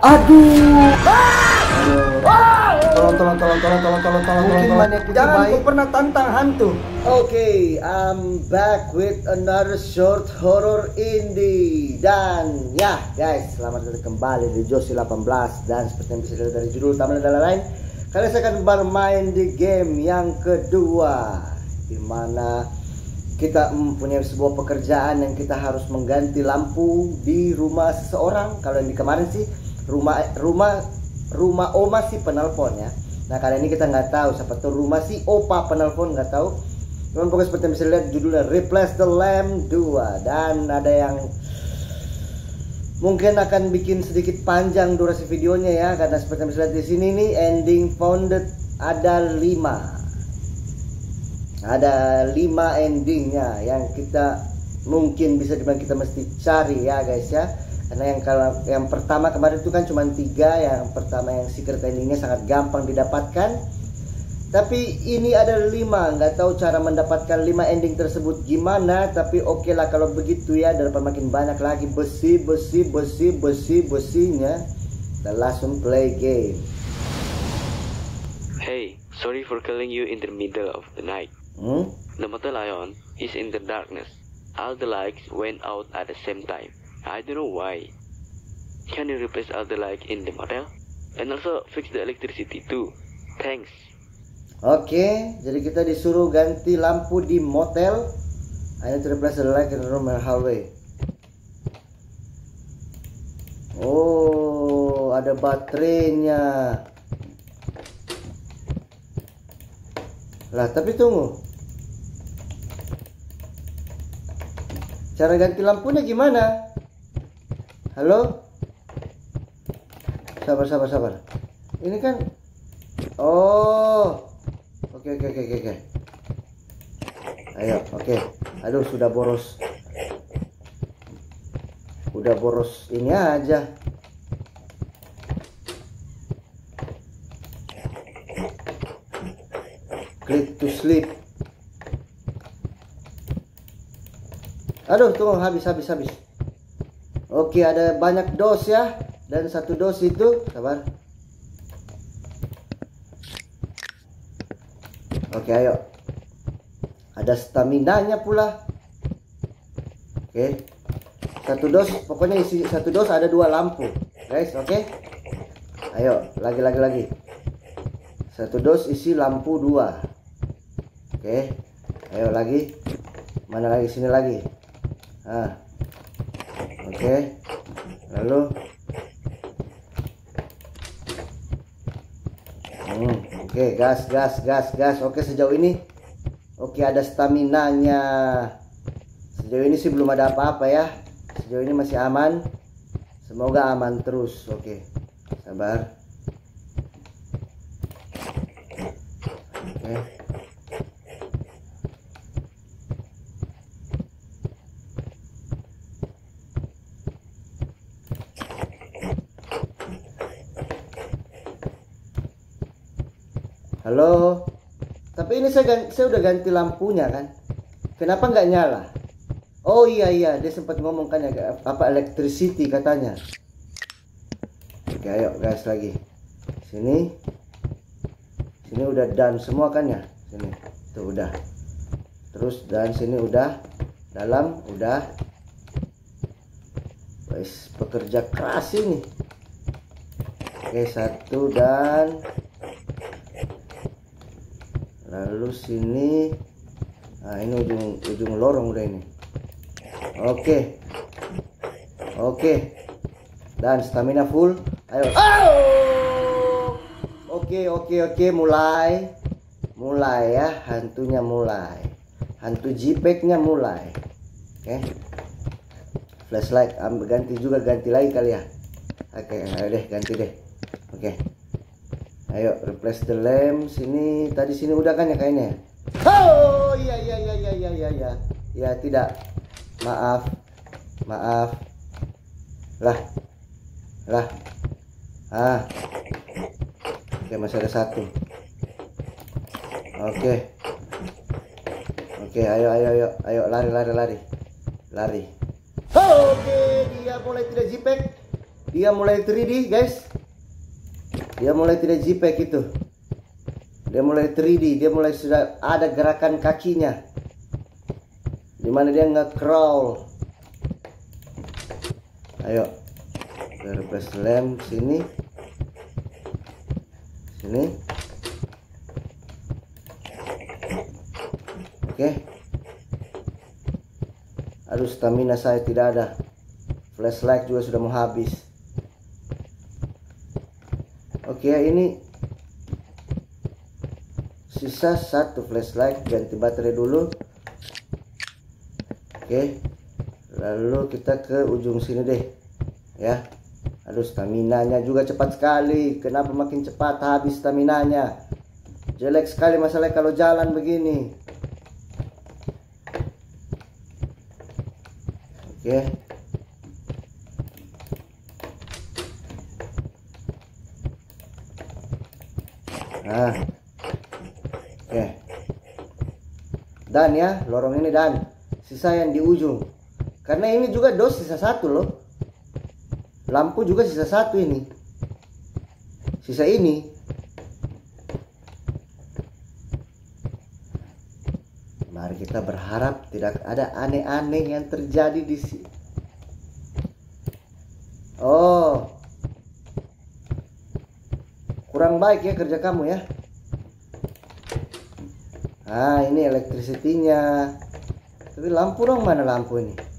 Aduh. Tolong, tolong, tolong, tolong, tolong, tolong, tolong, Mungkin tolong. banyak Jangan, baik. kau pernah tantang hantu. Okay, I'm back with another short horror indie Dan ya guys, selamat datang kembali di Josi 18 Dan seperti yang bisa dilihat dari judul thumbnail dan lain-lain Kali saya akan bermain di game yang kedua Di mana kita mempunyai sebuah pekerjaan yang kita harus mengganti lampu di rumah seseorang Kalau yang di kemarin sih rumah rumah rumah oma si penelpon ya. Nah kali ini kita nggak tahu siapa tuh rumah si opa penelpon nggak tahu. Cuman pokoknya seperti yang bisa lihat judulnya Replace the Lamp 2 dan ada yang mungkin akan bikin sedikit panjang durasi videonya ya. Karena seperti yang bisa lihat di sini nih ending founded ada 5 ada 5 endingnya yang kita mungkin bisa dibilang kita mesti cari ya guys ya karena yang kalau yang pertama kemarin itu kan cuma tiga yang pertama yang secret endingnya sangat gampang didapatkan tapi ini ada lima, nggak tahu cara mendapatkan lima ending tersebut gimana. Tapi oke lah kalau begitu ya, daripada makin banyak lagi besi, besi, besi, besi, besinya. Kita langsung play game. Hey, sorry for calling you in the middle of the night. Hmm? The motel I on is in the darkness. All the lights went out at the same time. I don't know why. Can you replace all the lights in the motel? And also fix the electricity too. Thanks. Oke, jadi kita disuruh ganti lampu di motel. I need to replace the light in the room and hallway. Oh, ada baterainya. Lah, tapi tunggu. Cara ganti lampunya gimana? Halo? Sabar, sabar, sabar. Ini kan Oh. Oke oke oke oke. Ayo, oke. Aduh, sudah boros. Udah boros ini aja. Click to sleep. Aduh, tunggu habis habis habis. Oke, ada banyak dos ya. Dan satu dos itu, sabar. Oke, ayo. Ada stamina-nya pula. Oke. Satu dos, pokoknya isi satu dos ada dua lampu. Guys, oke? Ayo, lagi lagi lagi. Satu dos isi lampu dua. Oke. Ayo lagi. Mana lagi sini lagi? Ah. Oke. Lalu Hmm, oke, gas, gas, gas, gas. Oke, sejauh ini oke ada stamina-nya. Sejauh ini sih belum ada apa-apa ya. Sejauh ini masih aman. Semoga aman terus. Oke. Sabar. Oke. Halo. Tapi ini saya saya udah ganti lampunya kan. Kenapa nggak nyala? Oh iya iya, dia sempat ngomong kan ya apa electricity katanya. Oke, ayo gas lagi. Sini. Sini udah done semua kan ya? Sini. Tuh udah. Terus dan sini udah. Dalam udah. Wes pekerja keras ini. Oke, satu dan lalu sini nah ini ujung ujung lorong udah ini. Oke. Oke. Dan stamina full. Ayo. Oke oke oke mulai. Mulai ya hantunya mulai. Hantu jipeknya mulai. Oke. Flashlight ambil ganti juga ganti lagi kali ya. Oke ayo deh ganti deh. Oke Ayo replace the lamp sini tadi sini udah kan ya kayaknya. Oh iya iya iya iya iya iya iya. Ya tidak. Maaf. Maaf. Lah. Lah. Ah. Oke masih ada satu. Oke. Oke ayo ayo ayo ayo lari lari lari. Lari. Oke dia mulai tidak jipek. dia mulai 3D guys dia mulai tidak JPEG itu. Dia mulai 3D dia mulai sudah ada gerakan kakinya. Di mana dia nge-crawl. Ayo replace lamp sini. Sini. Oke. Aduh stamina saya tidak ada. Flashlight juga sudah mau habis oke ini sisa satu flashlight ganti baterai dulu. Oke lalu kita ke ujung sini deh ya. Aduh stamina nya juga cepat sekali. Kenapa makin cepat? Habis stamina nya jelek sekali masalah kalau jalan begini. Oke nah oke dan ya lorong ini dan. Sisa yang di ujung. Karena ini juga dos sisa satu loh. Lampu juga sisa satu ini. Sisa ini. Mari kita berharap tidak ada aneh-aneh yang terjadi di sini oh kurang baik ya kerja kamu ya ah ini elektrisitinya tapi lampu dong mana lampu ini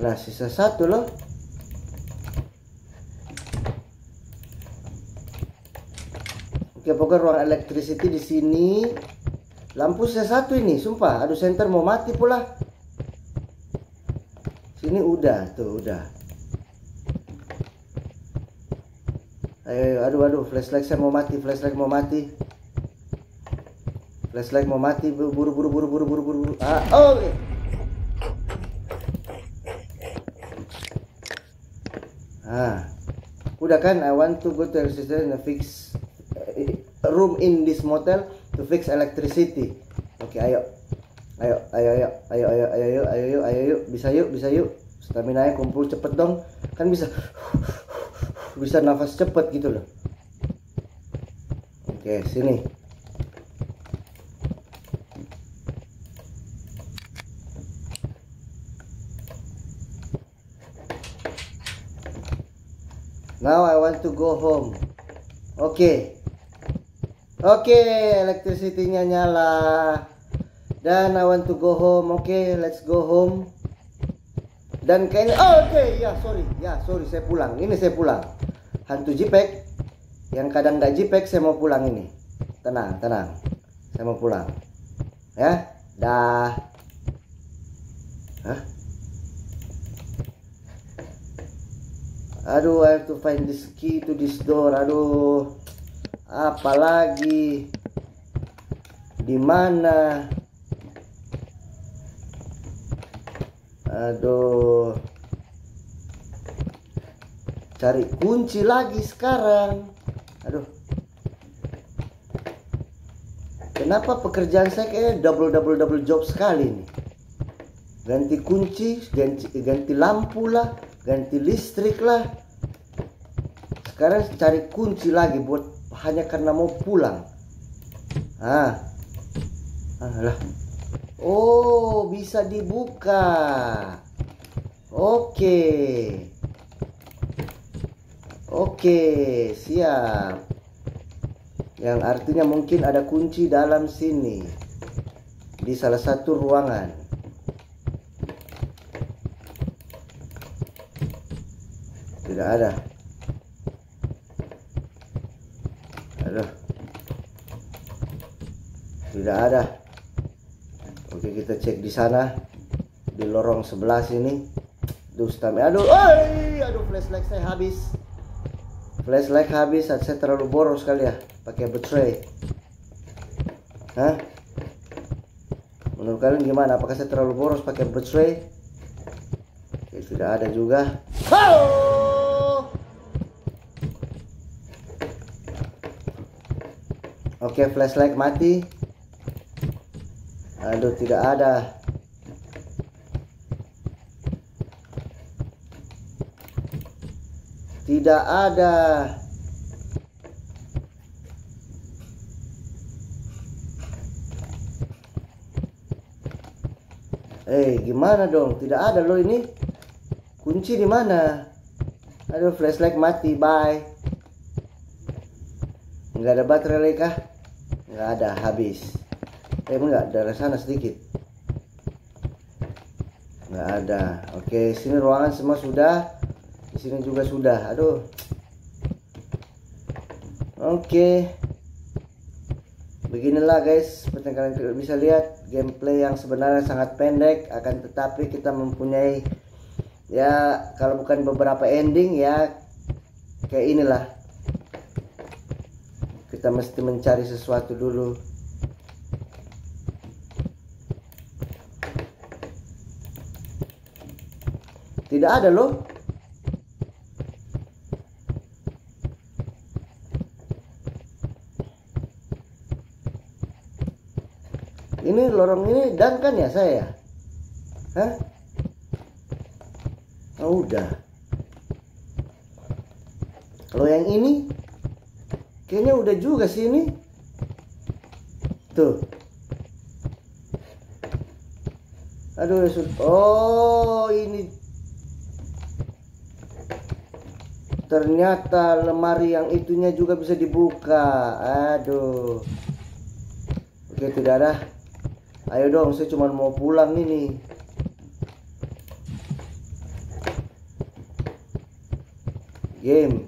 Nah, sisa satu loh. Oke, pokoknya ruang electricity di sini. Lampu sisa satu ini, sumpah. Aduh, center mau mati pula. Sini udah, tuh udah. Ayo, ayo, aduh, aduh, flashlight saya mau mati, flashlight mau mati. Flashlight mau mati, buru, buru, buru, buru, buru, buru, buru. Ah, oh. Ah, udah kan? I want to go to electricity and fix uh, room in this motel to fix electricity. Oke, okay, ayo. Ayo, ayo, ayo, ayo, ayo, ayo, ayo, ayo, ayo, ayo, bisa yuk, bisa yuk. Stamina kumpul cepet dong. Kan bisa, bisa nafas cepet gitu loh. Oke, sini. Now I want to go home. Oke. Okay. Oke, okay, electricity-nya nyala. Dan I want to go home. Oke, okay, let's go home. Dan kayaknya oh, oke, okay. ya sorry. Ya, sorry saya pulang. Ini saya pulang. Hantu Jipek yang kadang nggak Jipek saya mau pulang ini. Tenang, tenang. Saya mau pulang. Ya. Dah. Hah? aduh I have to find this key to this door aduh apalagi di mana aduh cari kunci lagi sekarang. Aduh. Kenapa pekerjaan saya kayak double double double job sekali nih? Ganti kunci ganti ganti lampu lah ganti listrik lah. Sekarang cari kunci lagi buat hanya karena mau pulang. Ah lah. Oh bisa dibuka. Oke oke siap. Yang artinya mungkin ada kunci dalam sini. Di salah satu ruangan. Tidak ada. Aduh tidak ada. Oke kita cek di sana. Di lorong sebelah sini. Dustami aduh oi! Aduh flashlight saya habis flashlight habis saya terlalu boros kali ya pakai betray Hah? menurut kalian gimana apakah saya terlalu boros pakai betray Oke, tidak ada juga oh! Oke, flashlight mati. Aduh, tidak ada. Tidak ada. Eh, gimana dong? Tidak ada loh ini. Kunci di mana? Aduh, flashlight mati. Bye. Enggak ada baterai lagi kah? Enggak ada, habis. Eh, enggak, dari sana sedikit. Enggak ada. Oke, sini ruangan semua sudah. Sini juga sudah. Aduh. Oke. Beginilah guys, seperti yang kalian bisa lihat, gameplay yang sebenarnya sangat pendek, akan tetapi kita mempunyai ya kalau bukan beberapa ending ya kayak inilah. Kita mesti mencari sesuatu dulu. Tidak ada loh. Ini lorong ini dan kan ya saya? Hah? Oh, udah. Kalau yang ini kayaknya udah juga sih ini. Tuh. Aduh, ya oh ini ternyata lemari yang itunya juga bisa dibuka. Aduh. Oke, tidak ada. Ayo dong, saya cuma mau pulang ini. Game.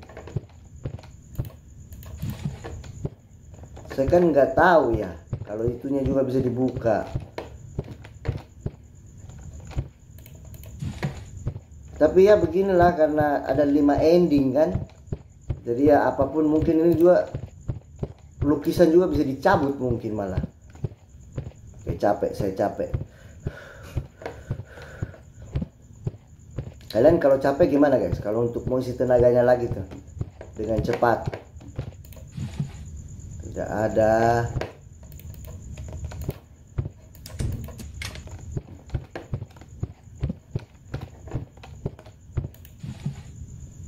Saya kan nggak tahu ya, kalau itunya juga bisa dibuka. Tapi ya beginilah karena ada lima ending kan. Jadi ya apa pun mungkin ini juga lukisan juga bisa dicabut mungkin malah. Oke capek, saya capek. Kalian kalau capek gimana guys? Kalau untuk mengisi tenaganya lagi tuh dengan cepat. Tidak ada.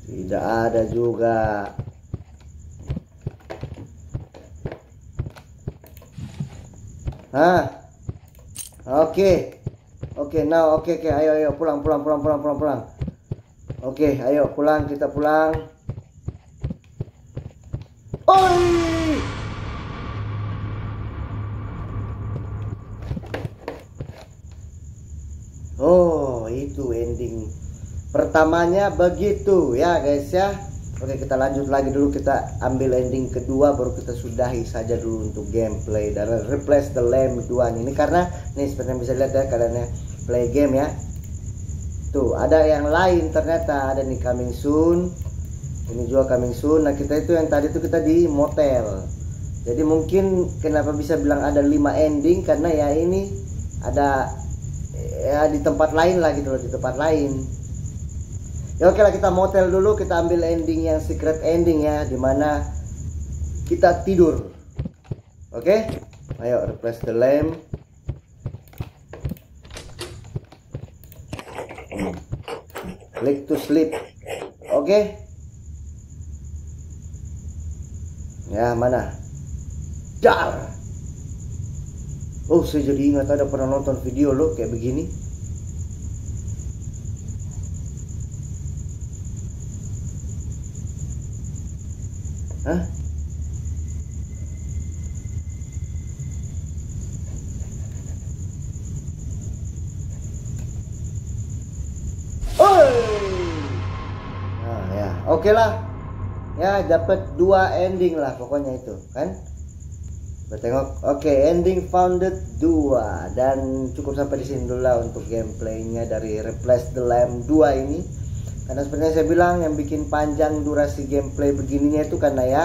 Tidak ada juga. Hah? Oke. Oke, now oke oke ayo ayo pulang pulang pulang pulang pulang pulang. Oke, ayo pulang kita pulang. Oi! Oh, itu ending pertamanya begitu ya guys ya. Oke, kita lanjut lagi dulu kita ambil ending kedua baru kita sudahi saja dulu untuk gameplay dan replace the lamb 2 ini karena nih seperti yang bisa lihat ya kalian ya play game ya. Tuh, ada yang lain ternyata ada nih coming soon. Ini juga coming soon. Nah, kita itu yang tadi itu kita di motel. Jadi mungkin kenapa bisa bilang ada 5 ending karena ya ini ada ya di tempat lain lah gitu loh, di tempat lain. Ya oke lah kita motel dulu, kita ambil ending yang secret ending ya, di mana kita tidur. Oke, ayo replace the lamp. Click to sleep. Oke. Ya mana? Dar. Oh saya jadi ingat ada pernah nonton video lo kayak begini. Nah, ya, oke lah. Ya, dapat dua ending lah pokoknya itu, kan? Kita. Oke, ending founded 2 dan cukup sampai di sini dulu lah untuk gameplaynya dari Replace the Lamb 2 ini. Karena sebenarnya saya bilang yang bikin panjang durasi gameplay begininya itu karena ya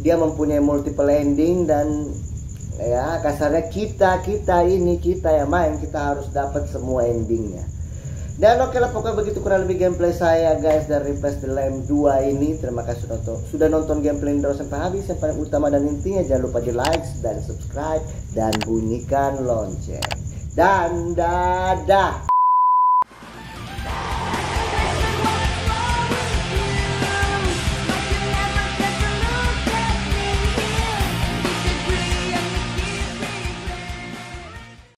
dia mempunyai multiple ending dan ya kasarnya kita kita ini kita yang main kita harus dapat semua endingnya. Dan oke lah pokoknya begitu kurang lebih gameplay saya guys dari Replace the Lamb 2 ini. Terima kasih sudah nonton, sudah nonton gameplay ini sampai habis. Yang paling utama dan intinya jangan lupa di like dan subscribe dan bunyikan lonceng. Dan dadah.